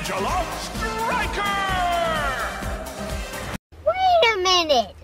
Angela Striker! Wait a minute!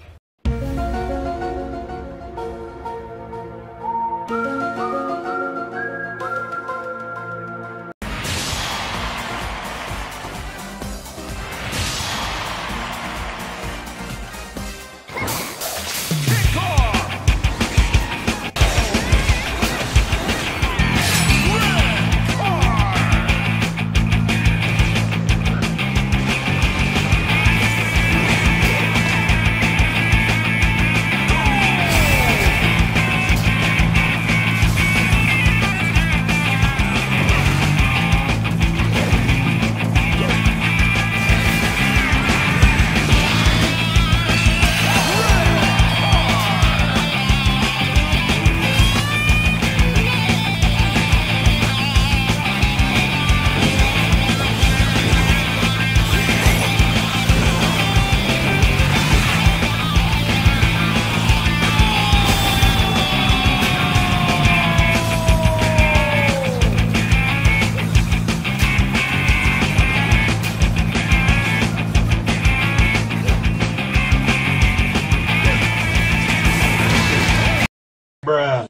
Bruh.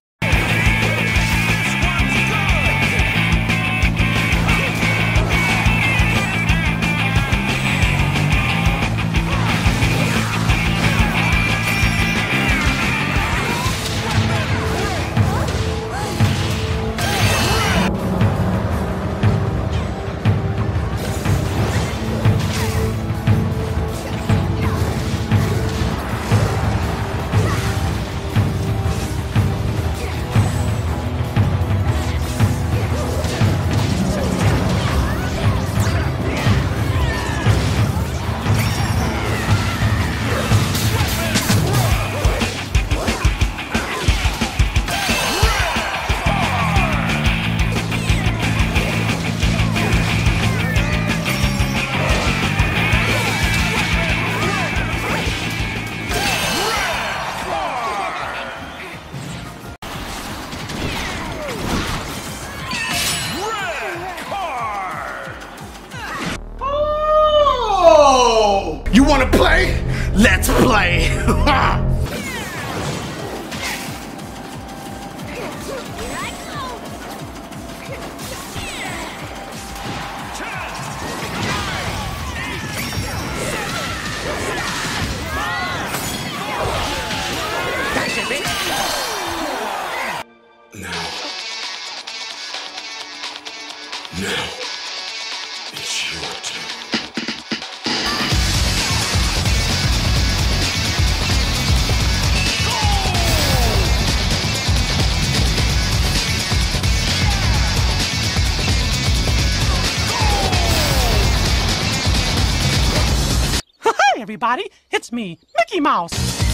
Play! now. It's your turn. Everybody. It's me, Mickey Mouse.